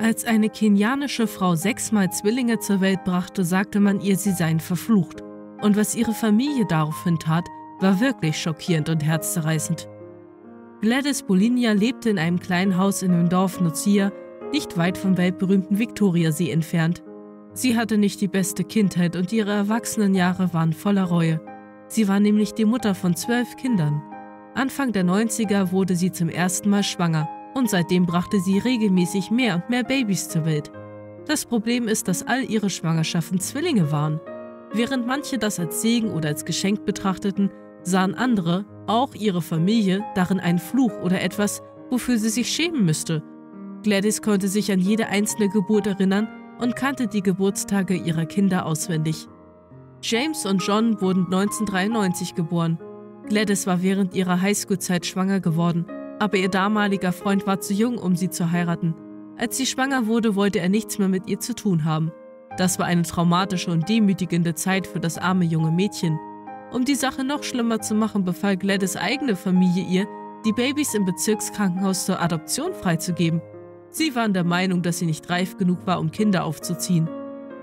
Als eine kenianische Frau sechsmal Zwillinge zur Welt brachte, sagte man ihr, sie seien verflucht. Und was ihre Familie daraufhin tat, war wirklich schockierend und herzzerreißend. Gladys Bolinia lebte in einem kleinen Haus in dem Dorf Nuzia, nicht weit vom weltberühmten Viktoriasee entfernt. Sie hatte nicht die beste Kindheit und ihre Erwachsenenjahre waren voller Reue. Sie war nämlich die Mutter von zwölf Kindern. Anfang der 90er wurde sie zum ersten Mal schwanger und seitdem brachte sie regelmäßig mehr und mehr Babys zur Welt. Das Problem ist, dass all ihre Schwangerschaften Zwillinge waren. Während manche das als Segen oder als Geschenk betrachteten, sahen andere, auch ihre Familie, darin einen Fluch oder etwas, wofür sie sich schämen müsste. Gladys konnte sich an jede einzelne Geburt erinnern und kannte die Geburtstage ihrer Kinder auswendig. James und John wurden 1993 geboren. Gladys war während ihrer Highschool-Zeit schwanger geworden, aber ihr damaliger Freund war zu jung, um sie zu heiraten. Als sie schwanger wurde, wollte er nichts mehr mit ihr zu tun haben. Das war eine traumatische und demütigende Zeit für das arme junge Mädchen. Um die Sache noch schlimmer zu machen, befahl Gladys eigene Familie ihr, die Babys im Bezirkskrankenhaus zur Adoption freizugeben. Sie waren der Meinung, dass sie nicht reif genug war, um Kinder aufzuziehen.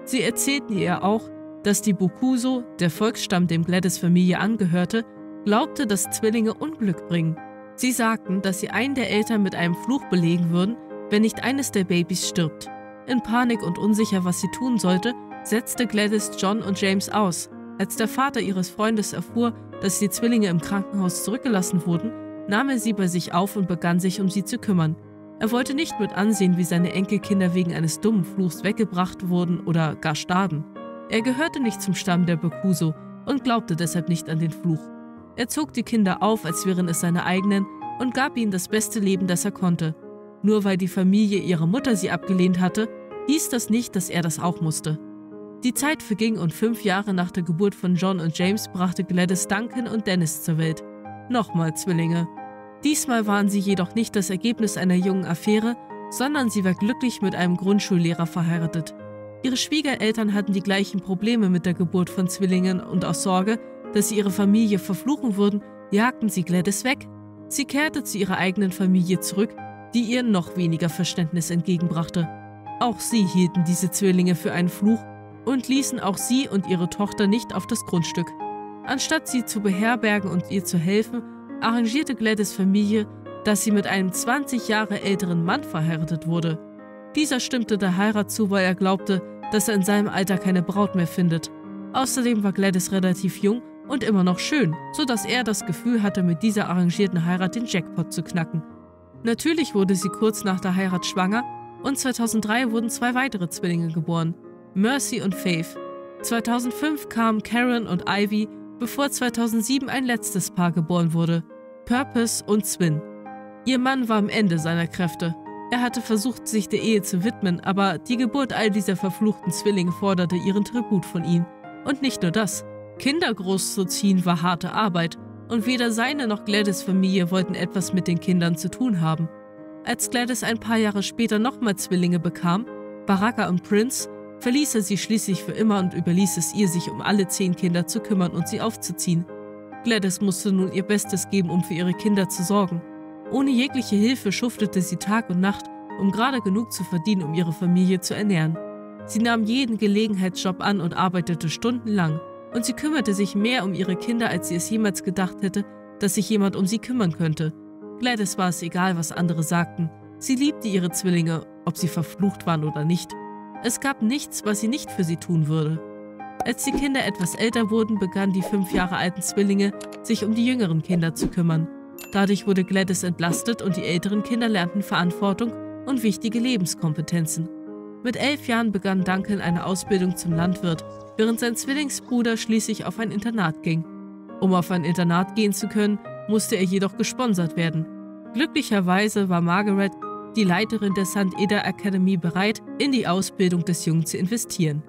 Sie erzählten ihr auch, dass die Bokuso, der Volksstamm, dem Gladys Familie angehörte, glaubte, dass Zwillinge Unglück bringen. Sie sagten, dass sie einen der Eltern mit einem Fluch belegen würden, wenn nicht eines der Babys stirbt. In Panik und unsicher, was sie tun sollte, setzte Gladys John und James aus. Als der Vater ihres Freundes erfuhr, dass die Zwillinge im Krankenhaus zurückgelassen wurden, nahm er sie bei sich auf und begann sich um sie zu kümmern. Er wollte nicht mit ansehen, wie seine Enkelkinder wegen eines dummen Fluchs weggebracht wurden oder gar starben. Er gehörte nicht zum Stamm der Bokuso und glaubte deshalb nicht an den Fluch. Er zog die Kinder auf, als wären es seine eigenen, und gab ihnen das beste Leben, das er konnte. Nur weil die Familie ihrer Mutter sie abgelehnt hatte, hieß das nicht, dass er das auch musste. Die Zeit verging und fünf Jahre nach der Geburt von John und James brachte Gladys Duncan und Dennis zur Welt. Nochmal Zwillinge. Diesmal waren sie jedoch nicht das Ergebnis einer jungen Affäre, sondern sie war glücklich mit einem Grundschullehrer verheiratet. Ihre Schwiegereltern hatten die gleichen Probleme mit der Geburt von Zwillingen und aus Sorge, dass sie ihre Familie verfluchen würden, jagten sie Gladys weg. Sie kehrte zu ihrer eigenen Familie zurück, die ihr noch weniger Verständnis entgegenbrachte. Auch sie hielten diese Zwillinge für einen Fluch und ließen auch sie und ihre Tochter nicht auf das Grundstück. Anstatt sie zu beherbergen und ihr zu helfen, arrangierte Gladys Familie, dass sie mit einem 20 Jahre älteren Mann verheiratet wurde. Dieser stimmte der Heirat zu, weil er glaubte, dass er in seinem Alter keine Braut mehr findet. Außerdem war Gladys relativ jung und immer noch schön, sodass er das Gefühl hatte, mit dieser arrangierten Heirat den Jackpot zu knacken. Natürlich wurde sie kurz nach der Heirat schwanger und 2003 wurden zwei weitere Zwillinge geboren, Mercy und Faith. 2005 kamen Karen und Ivy, bevor 2007 ein letztes Paar geboren wurde, Purpose und Swin. Ihr Mann war am Ende seiner Kräfte. Er hatte versucht, sich der Ehe zu widmen, aber die Geburt all dieser verfluchten Zwillinge forderte ihren Tribut von ihm. Und nicht nur das. Kinder großzuziehen war harte Arbeit und weder seine noch Gladys Familie wollten etwas mit den Kindern zu tun haben. Als Gladys ein paar Jahre später nochmal Zwillinge bekam, Baraka und Prince, verließ er sie schließlich für immer und überließ es ihr, sich um alle zehn Kinder zu kümmern und sie aufzuziehen. Gladys musste nun ihr Bestes geben, um für ihre Kinder zu sorgen. Ohne jegliche Hilfe schuftete sie Tag und Nacht, um gerade genug zu verdienen, um ihre Familie zu ernähren. Sie nahm jeden Gelegenheitsjob an und arbeitete stundenlang und sie kümmerte sich mehr um ihre Kinder, als sie es jemals gedacht hätte, dass sich jemand um sie kümmern könnte. Gladys war es egal, was andere sagten. Sie liebte ihre Zwillinge, ob sie verflucht waren oder nicht. Es gab nichts, was sie nicht für sie tun würde. Als die Kinder etwas älter wurden, begannen die fünf Jahre alten Zwillinge, sich um die jüngeren Kinder zu kümmern. Dadurch wurde Gladys entlastet und die älteren Kinder lernten Verantwortung und wichtige Lebenskompetenzen. Mit elf Jahren begann Duncan eine Ausbildung zum Landwirt während sein Zwillingsbruder schließlich auf ein Internat ging. Um auf ein Internat gehen zu können, musste er jedoch gesponsert werden. Glücklicherweise war Margaret, die Leiterin der St. Eda Academy, bereit, in die Ausbildung des Jungen zu investieren.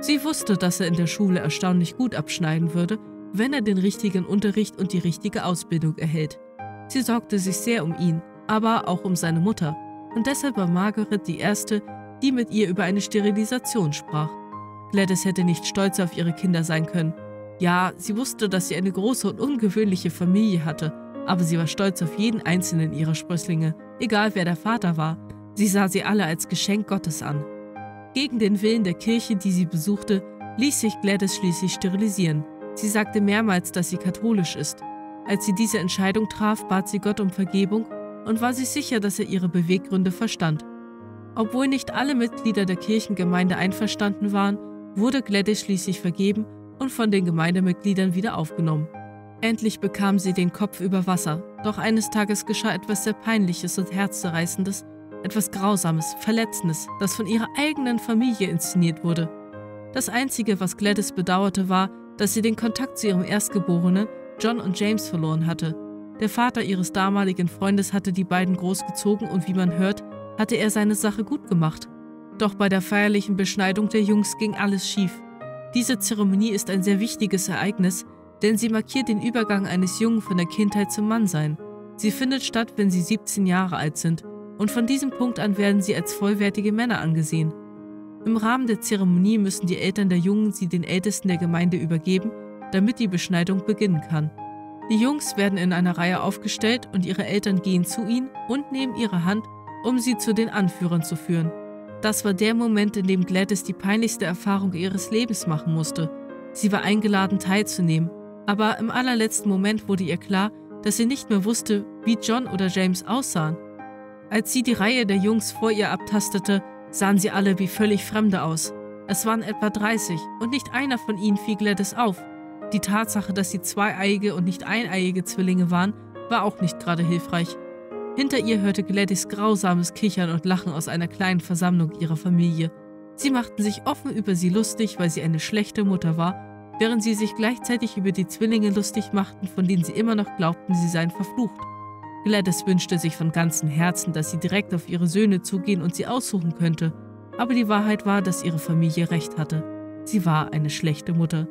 Sie wusste, dass er in der Schule erstaunlich gut abschneiden würde, wenn er den richtigen Unterricht und die richtige Ausbildung erhält. Sie sorgte sich sehr um ihn, aber auch um seine Mutter. Und deshalb war Margaret die erste, die mit ihr über eine Sterilisation sprach. Gladys hätte nicht stolz auf ihre Kinder sein können. Ja, sie wusste, dass sie eine große und ungewöhnliche Familie hatte, aber sie war stolz auf jeden einzelnen ihrer Sprösslinge, egal wer der Vater war. Sie sah sie alle als Geschenk Gottes an. Gegen den Willen der Kirche, die sie besuchte, ließ sich Gladys schließlich sterilisieren. Sie sagte mehrmals, dass sie katholisch ist. Als sie diese Entscheidung traf, bat sie Gott um Vergebung und war sich sicher, dass er ihre Beweggründe verstand. Obwohl nicht alle Mitglieder der Kirchengemeinde einverstanden waren, wurde Gladys schließlich vergeben und von den Gemeindemitgliedern wieder aufgenommen. Endlich bekam sie den Kopf über Wasser, doch eines Tages geschah etwas sehr Peinliches und Herzzerreißendes, etwas Grausames, Verletzendes, das von ihrer eigenen Familie inszeniert wurde. Das Einzige, was Gladys bedauerte, war, dass sie den Kontakt zu ihrem Erstgeborenen, John und James, verloren hatte. Der Vater ihres damaligen Freundes hatte die beiden großgezogen und wie man hört, hatte er seine Sache gut gemacht. Doch bei der feierlichen Beschneidung der Jungs ging alles schief. Diese Zeremonie ist ein sehr wichtiges Ereignis, denn sie markiert den Übergang eines Jungen von der Kindheit zum Mannsein. Sie findet statt, wenn sie 17 Jahre alt sind, und von diesem Punkt an werden sie als vollwertige Männer angesehen. Im Rahmen der Zeremonie müssen die Eltern der Jungen sie den Ältesten der Gemeinde übergeben, damit die Beschneidung beginnen kann. Die Jungs werden in einer Reihe aufgestellt und ihre Eltern gehen zu ihnen und nehmen ihre Hand, um sie zu den Anführern zu führen. Das war der Moment, in dem Gladys die peinlichste Erfahrung ihres Lebens machen musste. Sie war eingeladen teilzunehmen, aber im allerletzten Moment wurde ihr klar, dass sie nicht mehr wusste, wie John oder James aussahen. Als sie die Reihe der Jungs vor ihr abtastete, sahen sie alle wie völlig Fremde aus. Es waren etwa 30 und nicht einer von ihnen fiel Gladys auf. Die Tatsache, dass sie zweieiige und nicht eineiige Zwillinge waren, war auch nicht gerade hilfreich. Hinter ihr hörte Gladys grausames Kichern und Lachen aus einer kleinen Versammlung ihrer Familie. Sie machten sich offen über sie lustig, weil sie eine schlechte Mutter war, während sie sich gleichzeitig über die Zwillinge lustig machten, von denen sie immer noch glaubten, sie seien verflucht. Gladys wünschte sich von ganzem Herzen, dass sie direkt auf ihre Söhne zugehen und sie aussuchen könnte. Aber die Wahrheit war, dass ihre Familie recht hatte. Sie war eine schlechte Mutter.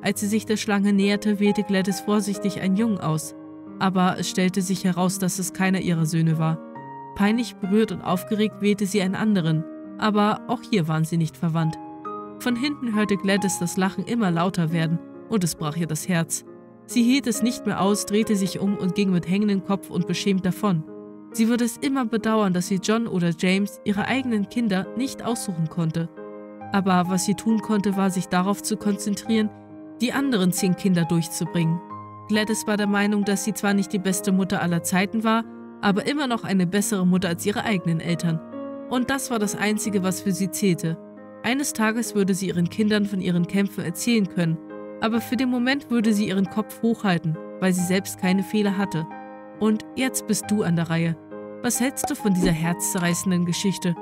Als sie sich der Schlange näherte, wählte Gladys vorsichtig einen Jungen aus. Aber es stellte sich heraus, dass es keiner ihrer Söhne war. Peinlich berührt und aufgeregt wählte sie einen anderen. Aber auch hier waren sie nicht verwandt. Von hinten hörte Gladys das Lachen immer lauter werden und es brach ihr das Herz. Sie hielt es nicht mehr aus, drehte sich um und ging mit hängendem Kopf und beschämt davon. Sie würde es immer bedauern, dass sie John oder James, ihre eigenen Kinder, nicht aussuchen konnte. Aber was sie tun konnte, war sich darauf zu konzentrieren, die anderen zehn Kinder durchzubringen. Gladys war der Meinung, dass sie zwar nicht die beste Mutter aller Zeiten war, aber immer noch eine bessere Mutter als ihre eigenen Eltern. Und das war das Einzige, was für sie zählte. Eines Tages würde sie ihren Kindern von ihren Kämpfen erzählen können aber für den Moment würde sie ihren Kopf hochhalten, weil sie selbst keine Fehler hatte. Und jetzt bist du an der Reihe. Was hältst du von dieser herzzerreißenden Geschichte?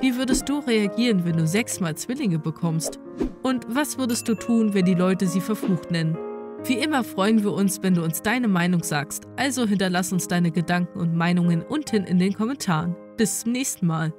Wie würdest du reagieren, wenn du sechsmal Zwillinge bekommst? Und was würdest du tun, wenn die Leute sie verflucht nennen? Wie immer freuen wir uns, wenn du uns deine Meinung sagst, also hinterlass uns deine Gedanken und Meinungen unten in den Kommentaren. Bis zum nächsten Mal.